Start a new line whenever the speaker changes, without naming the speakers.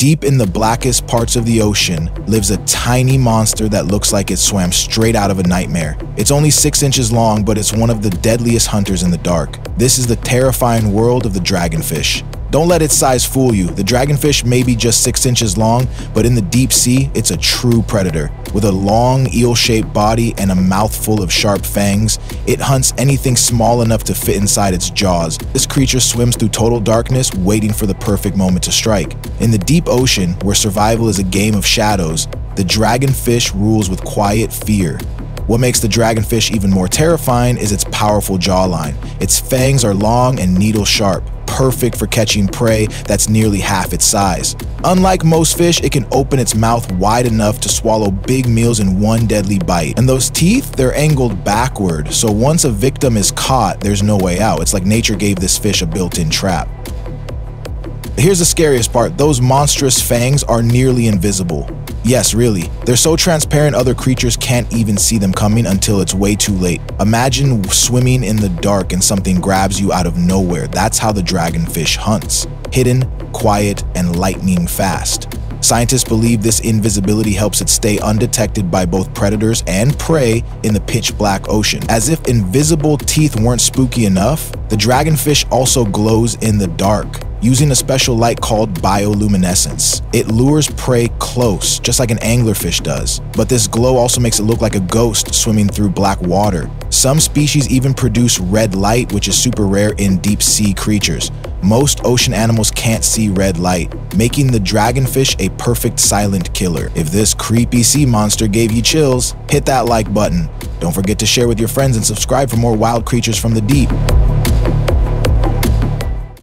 Deep in the blackest parts of the ocean lives a tiny monster that looks like it swam straight out of a nightmare. It's only 6 inches long, but it's one of the deadliest hunters in the dark. This is the terrifying world of the dragonfish. Don't let its size fool you. The dragonfish may be just 6 inches long, but in the deep sea, it's a true predator. With a long, eel-shaped body and a mouth full of sharp fangs, it hunts anything small enough to fit inside its jaws. This creature swims through total darkness, waiting for the perfect moment to strike. In the deep ocean, where survival is a game of shadows, the dragonfish rules with quiet fear. What makes the dragonfish even more terrifying is its powerful jawline. Its fangs are long and needle sharp perfect for catching prey that's nearly half its size. Unlike most fish, it can open its mouth wide enough to swallow big meals in one deadly bite. And those teeth, they're angled backward, so once a victim is caught, there's no way out. It's like nature gave this fish a built-in trap. Here's the scariest part, those monstrous fangs are nearly invisible. Yes, really. They're so transparent other creatures can't even see them coming until it's way too late. Imagine swimming in the dark and something grabs you out of nowhere. That's how the dragonfish hunts. Hidden, quiet, and lightning fast. Scientists believe this invisibility helps it stay undetected by both predators and prey in the pitch black ocean. As if invisible teeth weren't spooky enough, the dragonfish also glows in the dark using a special light called bioluminescence. It lures prey close, just like an anglerfish does. But this glow also makes it look like a ghost swimming through black water. Some species even produce red light, which is super rare in deep sea creatures. Most ocean animals can't see red light, making the dragonfish a perfect silent killer. If this creepy sea monster gave you chills, hit that like button. Don't forget to share with your friends and subscribe for more wild creatures from the deep.